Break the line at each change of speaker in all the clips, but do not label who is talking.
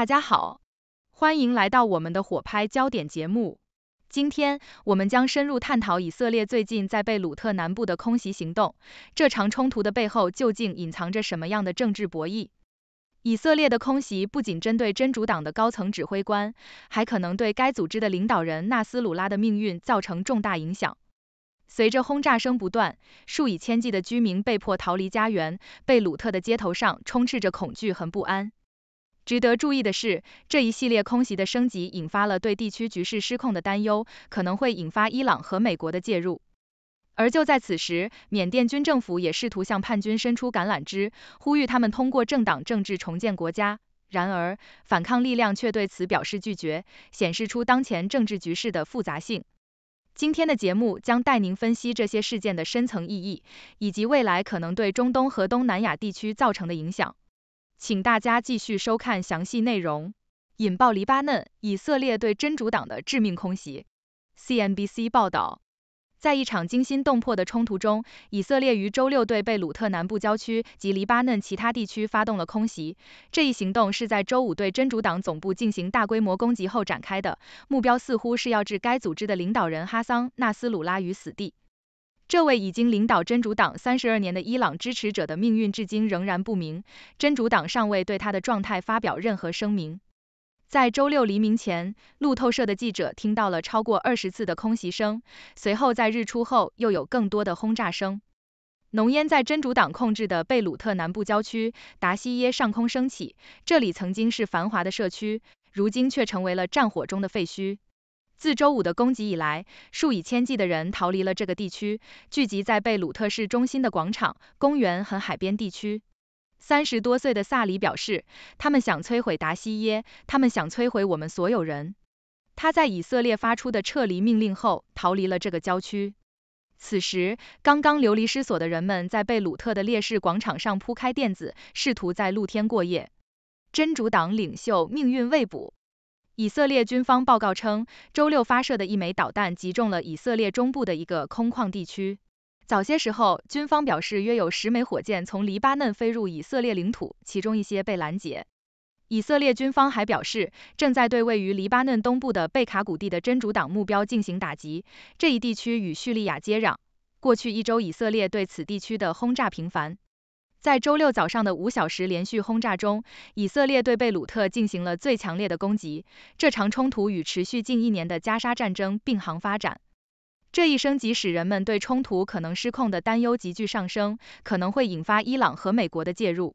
大家好，欢迎来到我们的火拍焦点节目。今天我们将深入探讨以色列最近在贝鲁特南部的空袭行动，这场冲突的背后究竟隐藏着什么样的政治博弈？以色列的空袭不仅针对真主党的高层指挥官，还可能对该组织的领导人纳斯鲁拉的命运造成重大影响。随着轰炸声不断，数以千计的居民被迫逃离家园，贝鲁特的街头上充斥着恐惧和不安。值得注意的是，这一系列空袭的升级引发了对地区局势失控的担忧，可能会引发伊朗和美国的介入。而就在此时，缅甸军政府也试图向叛军伸出橄榄枝，呼吁他们通过政党政治重建国家。然而，反抗力量却对此表示拒绝，显示出当前政治局势的复杂性。今天的节目将带您分析这些事件的深层意义，以及未来可能对中东和东南亚地区造成的影响。请大家继续收看详细内容。引爆黎巴嫩，以色列对真主党的致命空袭。CNBC 报道，在一场惊心动魄的冲突中，以色列于周六对贝鲁特南部郊区及黎巴嫩其他地区发动了空袭。这一行动是在周五对真主党总部进行大规模攻击后展开的，目标似乎是要置该组织的领导人哈桑·纳斯鲁拉于死地。这位已经领导真主党三十二年的伊朗支持者的命运至今仍然不明，真主党尚未对他的状态发表任何声明。在周六黎明前，路透社的记者听到了超过二十次的空袭声，随后在日出后又有更多的轰炸声。浓烟在真主党控制的贝鲁特南部郊区达西耶上空升起，这里曾经是繁华的社区，如今却成为了战火中的废墟。自周五的攻击以来，数以千计的人逃离了这个地区，聚集在贝鲁特市中心的广场、公园和海边地区。三十多岁的萨里表示，他们想摧毁达西耶，他们想摧毁我们所有人。他在以色列发出的撤离命令后逃离了这个郊区。此时，刚刚流离失所的人们在贝鲁特的烈士广场上铺开垫子，试图在露天过夜。真主党领袖命运未卜。以色列军方报告称，周六发射的一枚导弹击中了以色列中部的一个空旷地区。早些时候，军方表示约有十枚火箭从黎巴嫩飞入以色列领土，其中一些被拦截。以色列军方还表示，正在对位于黎巴嫩东部的贝卡谷地的真主党目标进行打击。这一地区与叙利亚接壤，过去一周以色列对此地区的轰炸频繁。在周六早上的五小时连续轰炸中，以色列对贝鲁特进行了最强烈的攻击。这场冲突与持续近一年的加沙战争并行发展。这一升级使人们对冲突可能失控的担忧急剧上升，可能会引发伊朗和美国的介入。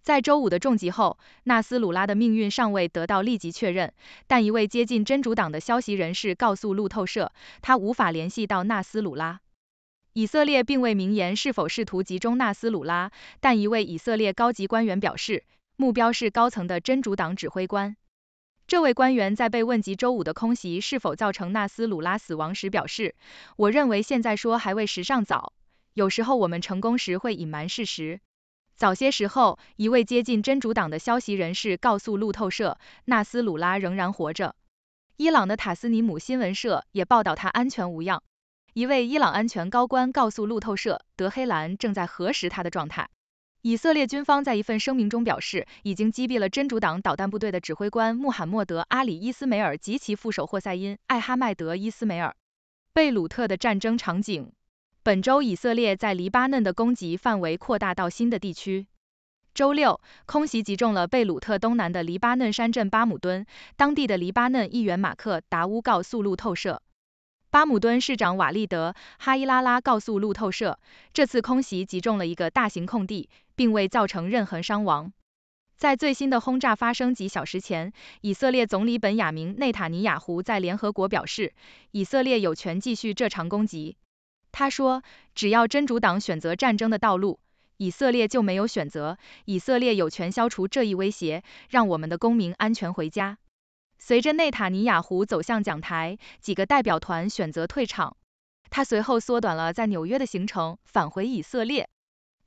在周五的重击后，纳斯鲁拉的命运尚未得到立即确认，但一位接近真主党的消息人士告诉路透社，他无法联系到纳斯鲁拉。以色列并未明言是否试图集中纳斯鲁拉，但一位以色列高级官员表示，目标是高层的真主党指挥官。这位官员在被问及周五的空袭是否造成纳斯鲁拉死亡时表示：“我认为现在说还为时尚早。有时候我们成功时会隐瞒事实。”早些时候，一位接近真主党的消息人士告诉路透社，纳斯鲁拉仍然活着。伊朗的塔斯尼姆新闻社也报道他安全无恙。一位伊朗安全高官告诉路透社，德黑兰正在核实他的状态。以色列军方在一份声明中表示，已经击毙了真主党导弹部队的指挥官穆罕默德·阿里·伊斯梅尔及其副手霍塞因·艾哈迈德·伊斯梅尔。贝鲁特的战争场景。本周以色列在黎巴嫩的攻击范围扩大到新的地区。周六，空袭击中了贝鲁特东南的黎巴嫩山镇巴姆敦。当地的黎巴嫩议员马克·达乌告诉路透社。巴姆敦市长瓦利德·哈伊拉拉告诉路透社，这次空袭击中了一个大型空地，并未造成任何伤亡。在最新的轰炸发生几小时前，以色列总理本雅明·内塔尼亚胡在联合国表示，以色列有权继续这场攻击。他说，只要真主党选择战争的道路，以色列就没有选择。以色列有权消除这一威胁，让我们的公民安全回家。随着内塔尼亚胡走向讲台，几个代表团选择退场。他随后缩短了在纽约的行程，返回以色列。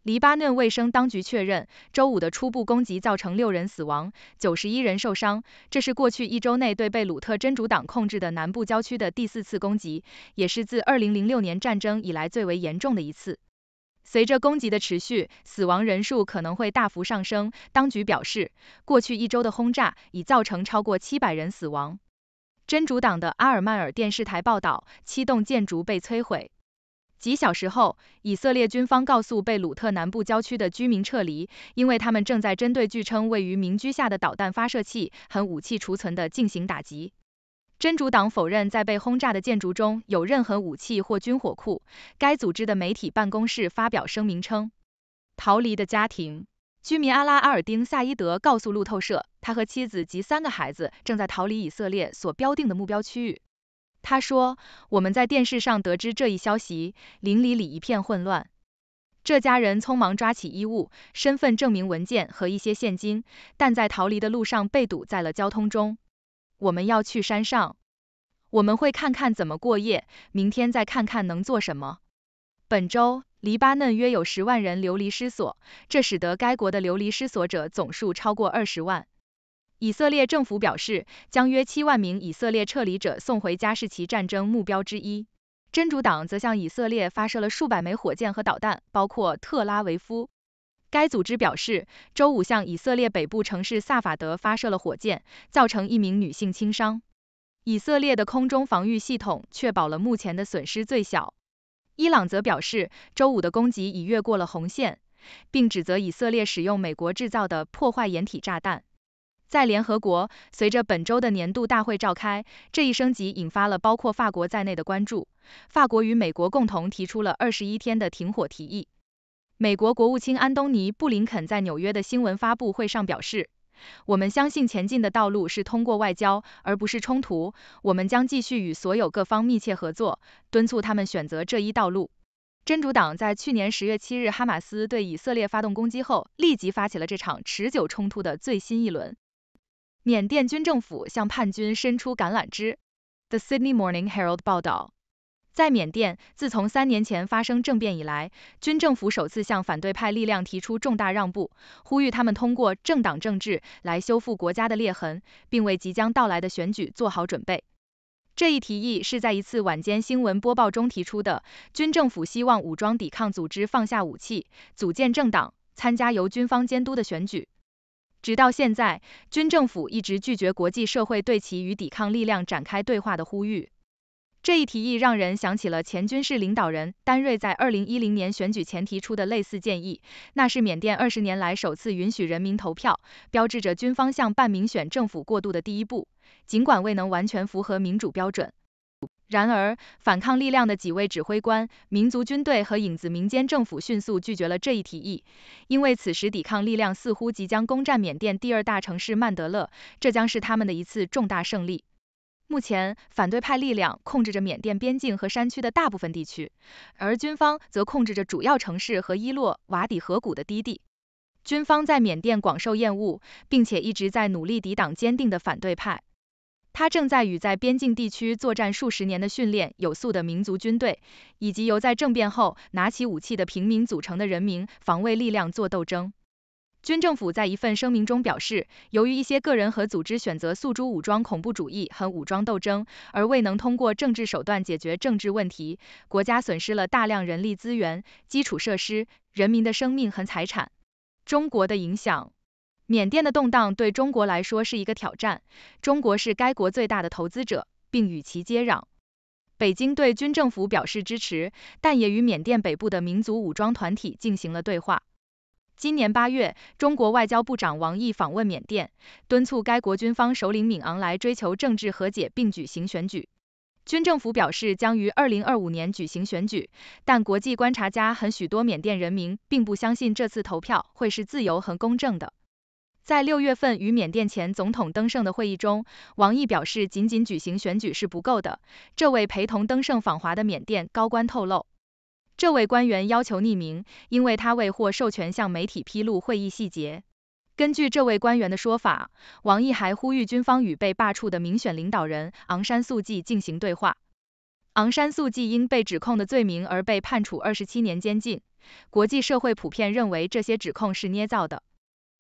黎巴嫩卫生当局确认，周五的初步攻击造成六人死亡，九十一人受伤。这是过去一周内对贝鲁特真主党控制的南部郊区的第四次攻击，也是自二零零六年战争以来最为严重的一次。随着攻击的持续，死亡人数可能会大幅上升。当局表示，过去一周的轰炸已造成超过七百人死亡。真主党的阿尔曼尔电视台报道，七栋建筑被摧毁。几小时后，以色列军方告诉贝鲁特南部郊区的居民撤离，因为他们正在针对据称位于民居下的导弹发射器和武器储存的进行打击。真主党否认在被轰炸的建筑中有任何武器或军火库。该组织的媒体办公室发表声明称，逃离的家庭居民阿拉阿尔丁萨伊德告诉路透社，他和妻子及三个孩子正在逃离以色列所标定的目标区域。他说：“我们在电视上得知这一消息，邻里里一片混乱。这家人匆忙抓起衣物、身份证明文件和一些现金，但在逃离的路上被堵在了交通中。我们要去山上，我们会看看怎么过夜，明天再看看能做什么。本周，黎巴嫩约有十万人流离失所，这使得该国的流离失所者总数超过二十万。”以色列政府表示，将约七万名以色列撤离者送回家是其战争目标之一。真主党则向以色列发射了数百枚火箭和导弹，包括特拉维夫。该组织表示，周五向以色列北部城市萨法德发射了火箭，造成一名女性轻伤。以色列的空中防御系统确保了目前的损失最小。伊朗则表示，周五的攻击已越过了红线，并指责以色列使用美国制造的破坏掩体炸弹。在联合国，随着本周的年度大会召开，这一升级引发了包括法国在内的关注。法国与美国共同提出了二十一天的停火提议。美国国务卿安东尼·布林肯在纽约的新闻发布会上表示：“我们相信前进的道路是通过外交，而不是冲突。我们将继续与所有各方密切合作，敦促他们选择这一道路。”真主党在去年十月七日哈马斯对以色列发动攻击后，立即发起了这场持久冲突的最新一轮。缅甸军政府向叛军伸出橄榄枝。The Sydney Morning Herald 报道，在缅甸，自从三年前发生政变以来，军政府首次向反对派力量提出重大让步，呼吁他们通过政党政治来修复国家的裂痕，并为即将到来的选举做好准备。这一提议是在一次晚间新闻播报中提出的。军政府希望武装抵抗组织放下武器，组建政党，参加由军方监督的选举。直到现在，军政府一直拒绝国际社会对其与抵抗力量展开对话的呼吁。这一提议让人想起了前军事领导人丹瑞在二零一零年选举前提出的类似建议，那是缅甸二十年来首次允许人民投票，标志着军方向半民选政府过渡的第一步，尽管未能完全符合民主标准。然而，反抗力量的几位指挥官、民族军队和影子民间政府迅速拒绝了这一提议，因为此时抵抗力量似乎即将攻占缅甸第二大城市曼德勒，这将是他们的一次重大胜利。目前，反对派力量控制着缅甸边境和山区的大部分地区，而军方则控制着主要城市和伊洛瓦底河谷的低地。军方在缅甸广受厌恶，并且一直在努力抵挡坚定的反对派。他正在与在边境地区作战数十年的训练有素的民族军队，以及由在政变后拿起武器的平民组成的人民防卫力量做斗争。军政府在一份声明中表示，由于一些个人和组织选择诉诸武装恐怖主义和武装斗争，而未能通过政治手段解决政治问题，国家损失了大量人力资源、基础设施、人民的生命和财产。中国的影响。缅甸的动荡对中国来说是一个挑战，中国是该国最大的投资者，并与其接壤。北京对军政府表示支持，但也与缅甸北部的民族武装团体进行了对话。今年八月，中国外交部长王毅访问缅甸，敦促该国军方首领敏昂莱追求政治和解并举行选举。军政府表示将于二零二五年举行选举，但国际观察家和许多缅甸人民并不相信这次投票会是自由和公正的。在六月份与缅甸前总统登盛的会议中，王毅表示，仅仅举行选举是不够的。这位陪同登盛访华的缅甸高官透露，这位官员要求匿名，因为他未获授权向媒体披露会议细节。根据这位官员的说法，王毅还呼吁军方与被罢黜的民选领导人昂山素季进行对话。昂山素季因被指控的罪名而被判处二十七年监禁。国际社会普遍认为这些指控是捏造的。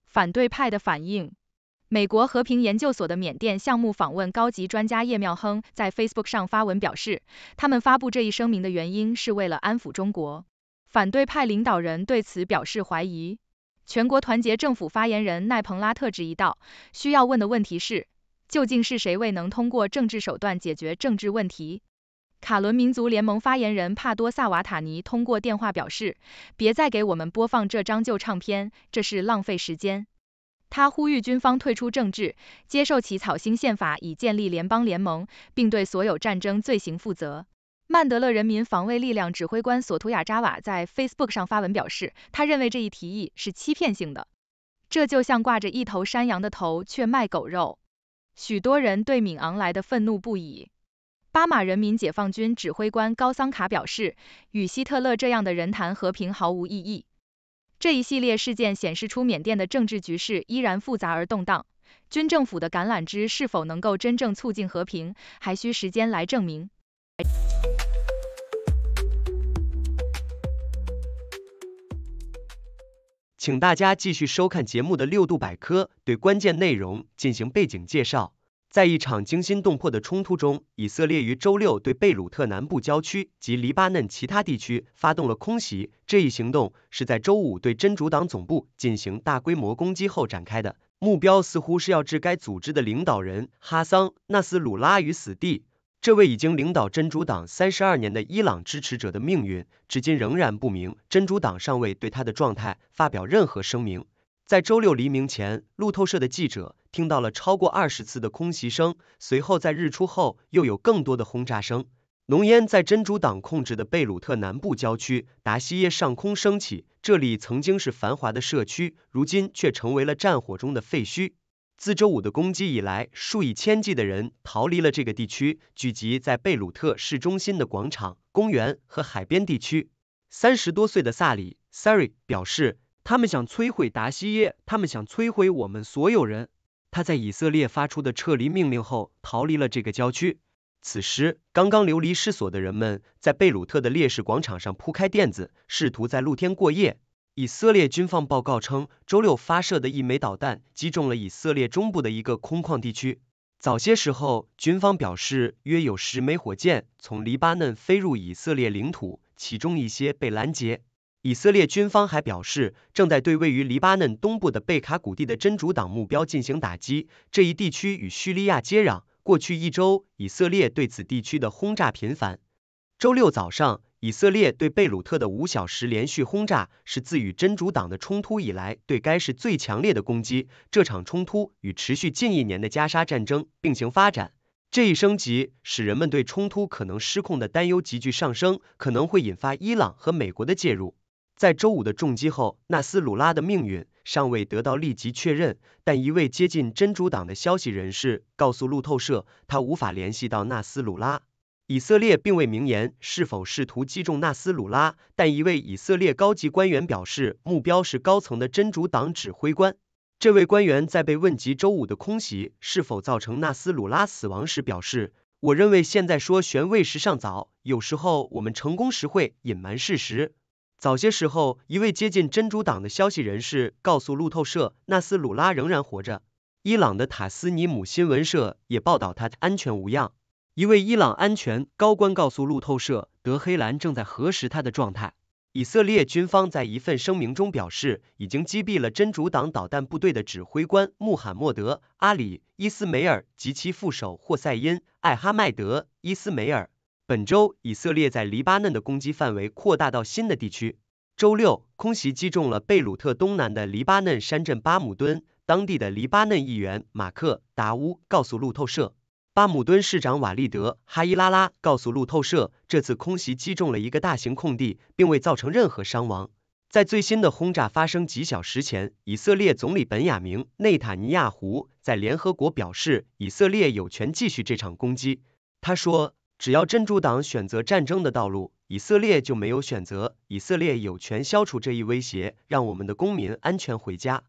反对派的反应。美国和平研究所的缅甸项目访问高级专家叶妙亨在 Facebook 上发文表示，他们发布这一声明的原因是为了安抚中国。反对派领导人对此表示怀疑。全国团结政府发言人奈彭拉特质疑道：“需要问的问题是，究竟是谁未能通过政治手段解决政治问题？”卡伦民族联盟发言人帕多萨瓦塔尼通过电话表示：“别再给我们播放这张旧唱片，这是浪费时间。”他呼吁军方退出政治，接受起草新宪法以建立联邦联盟，并对所有战争罪行负责。曼德勒人民防卫力量指挥官索图亚扎瓦在 Facebook 上发文表示，他认为这一提议是欺骗性的，这就像挂着一头山羊的头却卖狗肉。许多人对敏昂莱的愤怒不已。巴马人民解放军指挥官高桑卡表示，与希特勒这样的人谈和平毫无意义。这一系列事件显示出缅甸的政治局势依然复杂而动荡，军政府的橄榄枝是否能够真正促进和平，还需时间来证明。
请大家继续收看节目的六度百科，对关键内容进行背景介绍。在一场惊心动魄的冲突中，以色列于周六对贝鲁特南部郊区及黎巴嫩其他地区发动了空袭。这一行动是在周五对真主党总部进行大规模攻击后展开的，目标似乎是要置该组织的领导人哈桑·纳斯鲁拉于死地。这位已经领导真主党三十二年的伊朗支持者的命运至今仍然不明。真主党尚未对他的状态发表任何声明。在周六黎明前，路透社的记者听到了超过二十次的空袭声，随后在日出后又有更多的轰炸声。浓烟在真主党控制的贝鲁特南部郊区达西耶上空升起，这里曾经是繁华的社区，如今却成为了战火中的废墟。自周五的攻击以来，数以千计的人逃离了这个地区，聚集在贝鲁特市中心的广场、公园和海边地区。三十多岁的萨里 （Sari） 表示，他们想摧毁达西耶，他们想摧毁我们所有人。他在以色列发出的撤离命令后逃离了这个郊区。此时，刚刚流离失所的人们在贝鲁特的烈士广场上铺开垫子，试图在露天过夜。以色列军方报告称，周六发射的一枚导弹击中了以色列中部的一个空旷地区。早些时候，军方表示，约有十枚火箭从黎巴嫩飞入以色列领土，其中一些被拦截。以色列军方还表示，正在对位于黎巴嫩东部的贝卡谷地的真主党目标进行打击。这一地区与叙利亚接壤，过去一周，以色列对此地区的轰炸频繁。周六早上。以色列对贝鲁特的五小时连续轰炸是自与真主党的冲突以来对该市最强烈的攻击。这场冲突与持续近一年的加沙战争并行发展，这一升级使人们对冲突可能失控的担忧急剧上升，可能会引发伊朗和美国的介入。在周五的重击后，纳斯鲁拉的命运尚未得到立即确认，但一位接近真主党的消息人士告诉路透社，他无法联系到纳斯鲁拉。以色列并未明言是否试图击中纳斯鲁拉，但一位以色列高级官员表示，目标是高层的真主党指挥官。这位官员在被问及周五的空袭是否造成纳斯鲁拉死亡时表示：“我认为现在说悬位时尚早，有时候我们成功时会隐瞒事实。”早些时候，一位接近真主党的消息人士告诉路透社，纳斯鲁拉仍然活着。伊朗的塔斯尼姆新闻社也报道他安全无恙。一位伊朗安全高官告诉路透社，德黑兰正在核实他的状态。以色列军方在一份声明中表示，已经击毙了真主党导弹部队的指挥官穆罕默德·阿里·伊斯梅尔及其副手霍塞因·艾哈迈德·伊斯梅尔。本周，以色列在黎巴嫩的攻击范围扩大到新的地区。周六，空袭击中了贝鲁特东南的黎巴嫩山镇巴姆敦。当地的黎巴嫩议员马克·达乌告诉路透社。巴姆敦市长瓦利德·哈伊拉拉告诉路透社，这次空袭击中了一个大型空地，并未造成任何伤亡。在最新的轰炸发生几小时前，以色列总理本雅明·内塔尼亚胡在联合国表示，以色列有权继续这场攻击。他说，只要真主党选择战争的道路，以色列就没有选择。以色列有权消除这一威胁，让我们的公民安全回家。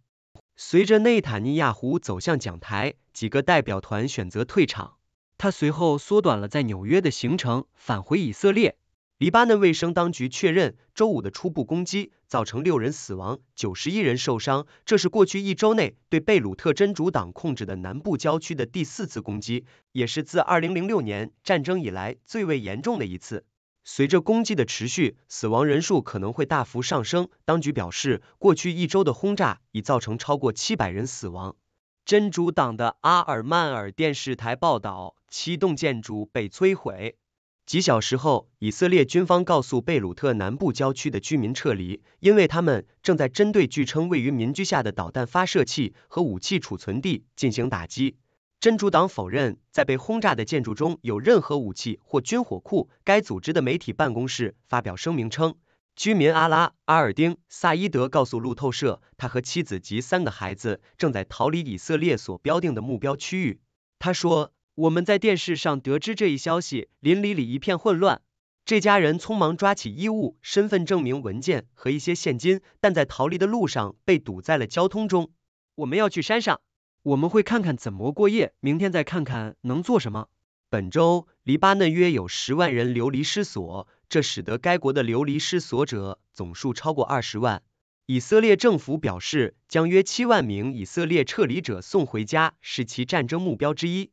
随着内塔尼亚胡走向讲台，几个代表团选择退场。他随后缩短了在纽约的行程，返回以色列。黎巴嫩卫生当局确认，周五的初步攻击造成六人死亡，九十一人受伤。这是过去一周内对贝鲁特真主党控制的南部郊区的第四次攻击，也是自二零零六年战争以来最为严重的一次。随着攻击的持续，死亡人数可能会大幅上升。当局表示，过去一周的轰炸已造成超过七百人死亡。真主党的阿尔曼尔电视台报道，七栋建筑被摧毁。几小时后，以色列军方告诉贝鲁特南部郊区的居民撤离，因为他们正在针对据称位于民居下的导弹发射器和武器储存地进行打击。真主党否认在被轰炸的建筑中有任何武器或军火库。该组织的媒体办公室发表声明称，居民阿拉阿尔丁萨伊德告诉路透社，他和妻子及三个孩子正在逃离以色列所标定的目标区域。他说。我们在电视上得知这一消息，邻里里一片混乱。这家人匆忙抓起衣物、身份证明文件和一些现金，但在逃离的路上被堵在了交通中。我们要去山上，我们会看看怎么过夜，明天再看看能做什么。本周，黎巴嫩约有十万人流离失所，这使得该国的流离失所者总数超过二十万。以色列政府表示，将约七万名以色列撤离者送回家，是其战争目标之一。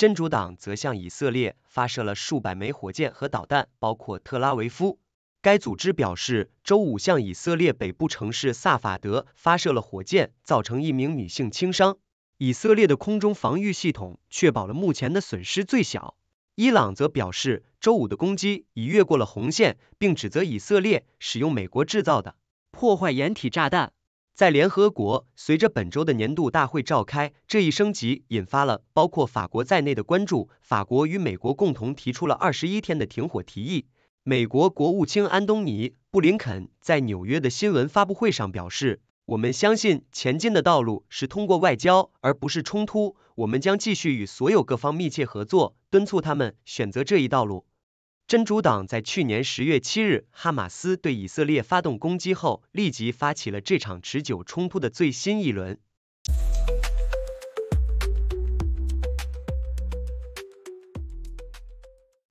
真主党则向以色列发射了数百枚火箭和导弹，包括特拉维夫。该组织表示，周五向以色列北部城市萨法德发射了火箭，造成一名女性轻伤。以色列的空中防御系统确保了目前的损失最小。伊朗则表示，周五的攻击已越过了红线，并指责以色列使用美国制造的破坏掩体炸弹。在联合国，随着本周的年度大会召开，这一升级引发了包括法国在内的关注。法国与美国共同提出了二十一天的停火提议。美国国务卿安东尼·布林肯在纽约的新闻发布会上表示：“我们相信前进的道路是通过外交，而不是冲突。我们将继续与所有各方密切合作，敦促他们选择这一道路。”真主党在去年十月七日，哈马斯对以色列发动攻击后，立即发起了这场持久冲突的最新一轮。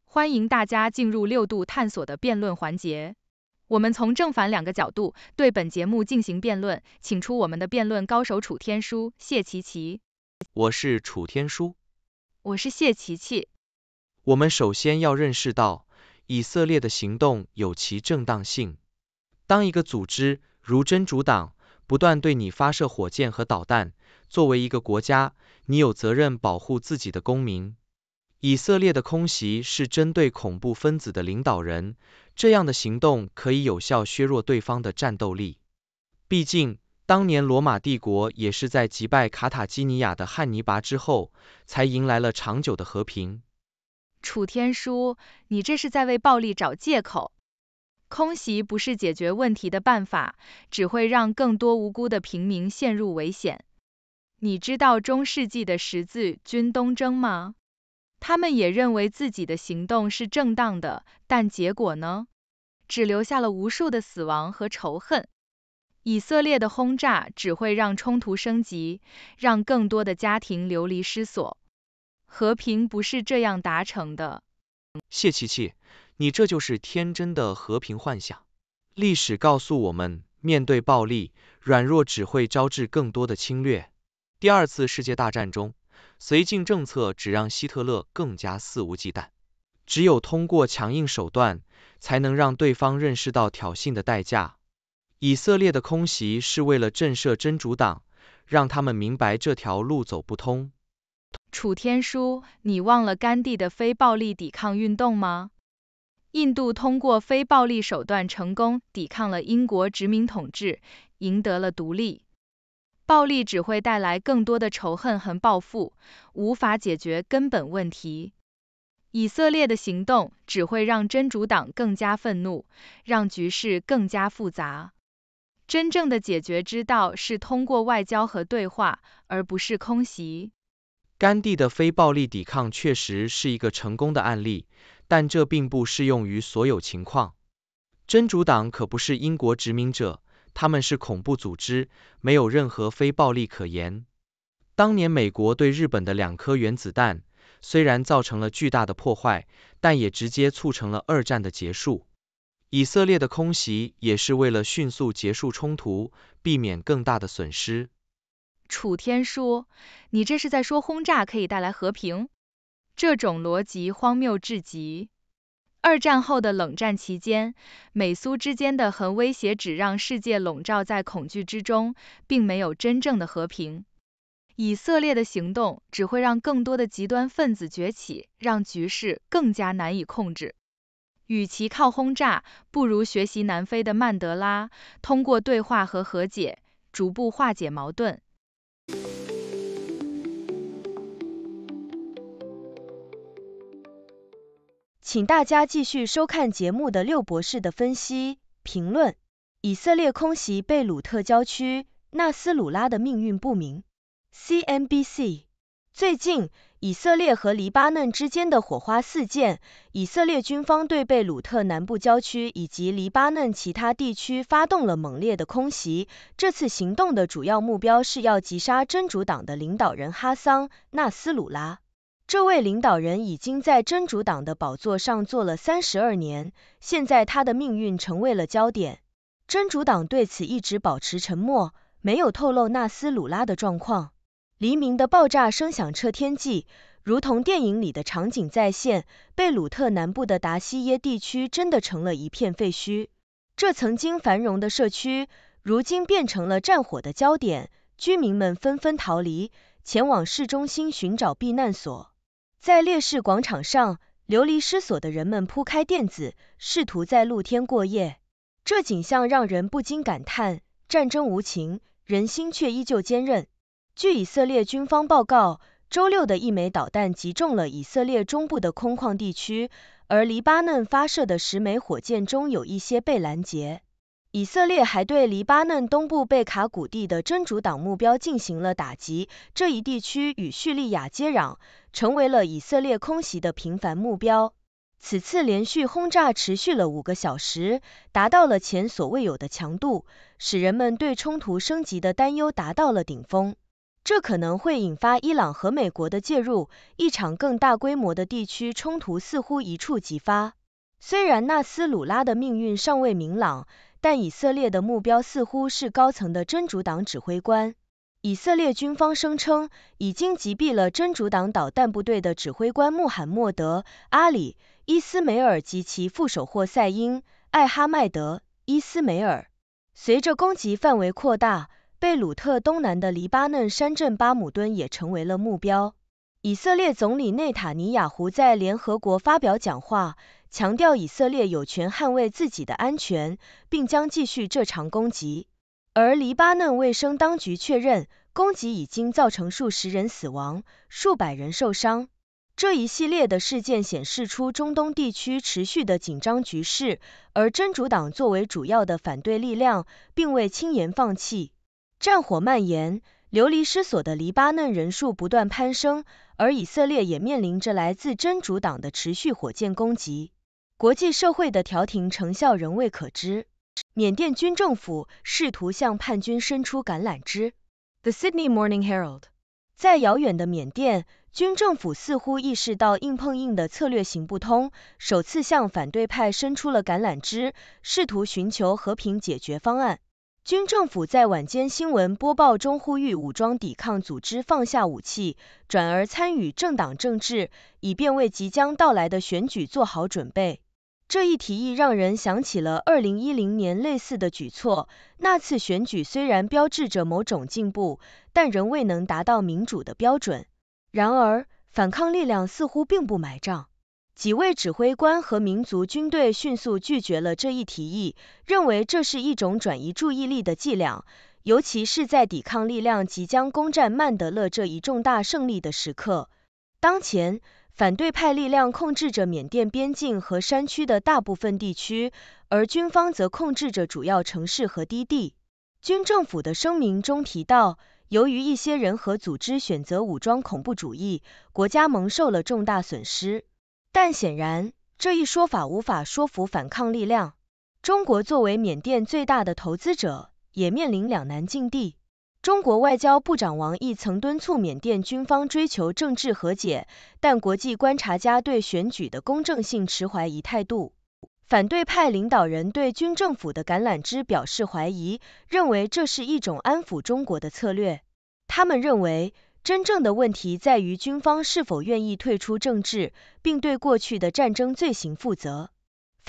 欢迎大家进入六度探索的辩论环节，我们从正反两个角度对本节目进行辩论，请出我们的辩论高手楚天舒、谢琪琪。
我是楚天舒，
我是谢琪琪。
我们首先要认识到。以色列的行动有其正当性。当一个组织如真主党不断对你发射火箭和导弹，作为一个国家，你有责任保护自己的公民。以色列的空袭是针对恐怖分子的领导人，这样的行动可以有效削弱对方的战斗力。毕竟，当年罗马帝国也是在击败卡塔基尼亚的汉尼拔之后，才迎来了长久的和平。
楚天舒，你这是在为暴力找借口。空袭不是解决问题的办法，只会让更多无辜的平民陷入危险。你知道中世纪的十字军东征吗？他们也认为自己的行动是正当的，但结果呢？只留下了无数的死亡和仇恨。以色列的轰炸只会让冲突升级，让更多的家庭流离失所。和平不是这样达成的。
谢琪琪，你这就是天真的和平幻想。历史告诉我们，面对暴力，软弱只会招致更多的侵略。第二次世界大战中，绥靖政策只让希特勒更加肆无忌惮。只有通过强硬手段，才能让对方认识到挑衅的代价。以色列的空袭是为了震慑真主党，让他们明白这条路走不通。
楚天舒，你忘了甘地的非暴力抵抗运动吗？印度通过非暴力手段成功抵抗了英国殖民统治，赢得了独立。暴力只会带来更多的仇恨和报复，无法解决根本问题。以色列的行动只会让真主党更加愤怒，让局势更加复杂。真正的解决之道是通过外交和对话，而不是空袭。
甘地的非暴力抵抗确实是一个成功的案例，但这并不适用于所有情况。真主党可不是英国殖民者，他们是恐怖组织，没有任何非暴力可言。当年美国对日本的两颗原子弹，虽然造成了巨大的破坏，但也直接促成了二战的结束。以色列的空袭也是为了迅速结束冲突，避免更大的损失。
楚天舒，你这是在说轰炸可以带来和平？这种逻辑荒谬至极。二战后的冷战期间，美苏之间的核威胁只让世界笼罩在恐惧之中，并没有真正的和平。以色列的行动只会让更多的极端分子崛起，让局势更加难以控制。与其靠轰炸，不如学习南非的曼德拉，通过对话和和解，逐步化解矛盾。
请大家继续收看节目的六博士的分析评论。以色列空袭贝鲁特郊区，纳斯鲁拉的命运不明。CNBC 最近，以色列和黎巴嫩之间的火花四溅，以色列军方对贝鲁特南部郊区以及黎巴嫩其他地区发动了猛烈的空袭。这次行动的主要目标是要击杀真主党的领导人哈桑·纳斯鲁拉。这位领导人已经在真主党的宝座上坐了三十二年，现在他的命运成为了焦点。真主党对此一直保持沉默，没有透露纳斯鲁拉的状况。黎明的爆炸声响彻天际，如同电影里的场景再现。贝鲁特南部的达西耶地区真的成了一片废墟，这曾经繁荣的社区，如今变成了战火的焦点。居民们纷纷逃离，前往市中心寻找避难所。在烈士广场上，流离失所的人们铺开垫子，试图在露天过夜。这景象让人不禁感叹：战争无情，人心却依旧坚韧。据以色列军方报告，周六的一枚导弹击中了以色列中部的空旷地区，而黎巴嫩发射的十枚火箭中有一些被拦截。以色列还对黎巴嫩东部贝卡谷地的真主党目标进行了打击，这一地区与叙利亚接壤，成为了以色列空袭的频繁目标。此次连续轰炸持续了五个小时，达到了前所未有的强度，使人们对冲突升级的担忧达到了顶峰。这可能会引发伊朗和美国的介入，一场更大规模的地区冲突似乎一触即发。虽然纳斯鲁拉的命运尚未明朗。但以色列的目标似乎是高层的真主党指挥官。以色列军方声称，已经击毙了真主党导弹部队的指挥官穆罕默德·阿里·伊斯梅尔及其副手霍塞因·艾哈迈德·伊斯梅尔。随着攻击范围扩大，贝鲁特东南的黎巴嫩山镇巴姆敦也成为了目标。以色列总理内塔尼亚胡在联合国发表讲话。强调以色列有权捍卫自己的安全，并将继续这场攻击。而黎巴嫩卫生当局确认，攻击已经造成数十人死亡，数百人受伤。这一系列的事件显示出中东地区持续的紧张局势，而真主党作为主要的反对力量，并未轻言放弃。战火蔓延，流离失所的黎巴嫩人数不断攀升，而以色列也面临着来自真主党的持续火箭攻击。国际社会的调停成效仍未可知。缅甸军政府试图向叛军伸出橄榄枝。The Sydney Morning Herald 在遥远的缅甸，军政府似乎意识到硬碰硬的策略行不通，首次向反对派伸出了橄榄枝，试图寻求和平解决方案。军政府在晚间新闻播报中呼吁武装抵抗组织放下武器，转而参与政党政治，以便为即将到来的选举做好准备。这一提议让人想起了二零一零年类似的举措。那次选举虽然标志着某种进步，但仍未能达到民主的标准。然而，反抗力量似乎并不买账。几位指挥官和民族军队迅速拒绝了这一提议，认为这是一种转移注意力的伎俩，尤其是在抵抗力量即将攻占曼德勒这一重大胜利的时刻。当前。反对派力量控制着缅甸边境和山区的大部分地区，而军方则控制着主要城市和低地。军政府的声明中提到，由于一些人和组织选择武装恐怖主义，国家蒙受了重大损失。但显然，这一说法无法说服反抗力量。中国作为缅甸最大的投资者，也面临两难境地。中国外交部长王毅曾敦促缅甸军方追求政治和解，但国际观察家对选举的公正性持怀疑态度。反对派领导人对军政府的橄榄枝表示怀疑，认为这是一种安抚中国的策略。他们认为，真正的问题在于军方是否愿意退出政治，并对过去的战争罪行负责。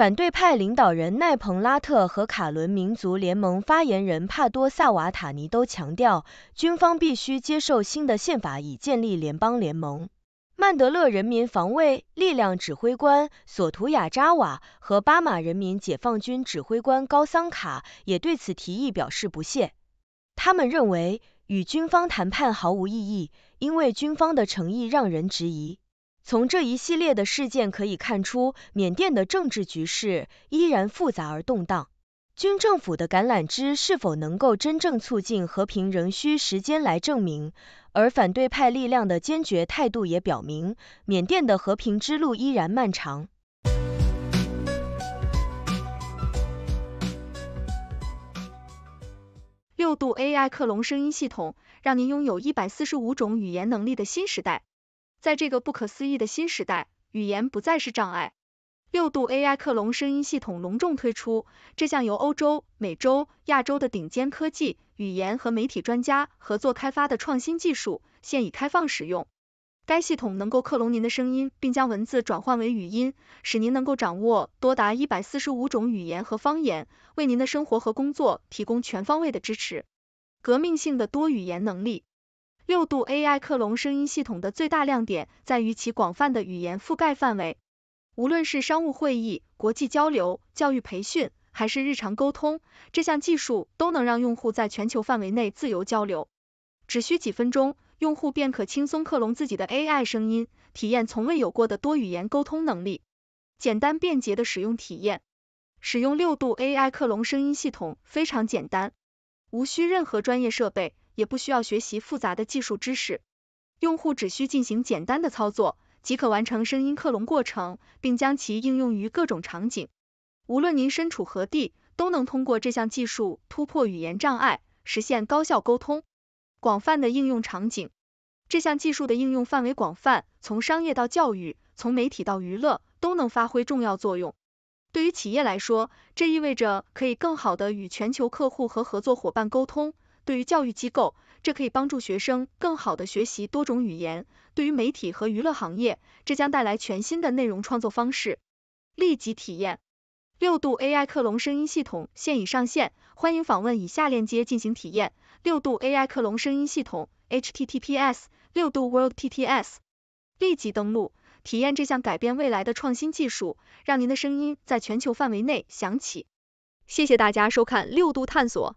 反对派领导人奈蓬拉特和卡伦民族联盟发言人帕多萨瓦塔尼都强调，军方必须接受新的宪法以建立联邦联盟。曼德勒人民防卫力量指挥官索图亚扎瓦和巴马人民解放军指挥官高桑卡也对此提议表示不屑。他们认为与军方谈判毫无意义，因为军方的诚意让人质疑。从这一系列的事件可以看出，缅甸的政治局势依然复杂而动荡。军政府的橄榄枝是否能够真正促进和平，仍需时间来证明。而反对派力量的坚决态度也表明，缅甸的和平之路依然漫长。
六度 AI 克隆声音系统，让您拥有一百四十五种语言能力的新时代。在这个不可思议的新时代，语言不再是障碍。六度 AI 克隆声音系统隆重推出，这项由欧洲、美洲、亚洲的顶尖科技、语言和媒体专家合作开发的创新技术，现已开放使用。该系统能够克隆您的声音，并将文字转换为语音，使您能够掌握多达一百四十五种语言和方言，为您的生活和工作提供全方位的支持。革命性的多语言能力。六度 AI 克隆声音系统的最大亮点在于其广泛的语言覆盖范围，无论是商务会议、国际交流、教育培训，还是日常沟通，这项技术都能让用户在全球范围内自由交流。只需几分钟，用户便可轻松克隆自己的 AI 声音，体验从未有过的多语言沟通能力。简单便捷的使用体验，使用六度 AI 克隆声音系统非常简单，无需任何专业设备。也不需要学习复杂的技术知识，用户只需进行简单的操作，即可完成声音克隆过程，并将其应用于各种场景。无论您身处何地，都能通过这项技术突破语言障碍，实现高效沟通。广泛的应用场景，这项技术的应用范围广泛，从商业到教育，从媒体到娱乐，都能发挥重要作用。对于企业来说，这意味着可以更好的与全球客户和合作伙伴沟通。对于教育机构，这可以帮助学生更好的学习多种语言；对于媒体和娱乐行业，这将带来全新的内容创作方式。立即体验六度 AI 克隆声音系统现已上线，欢迎访问以下链接进行体验。六度 AI 克隆声音系统 https 六度 world tts。立即登录，体验这项改变未来的创新技术，让您的声音在全球范围内响起。谢谢大家收看六度探索。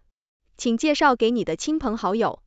请介绍给你的亲朋好友。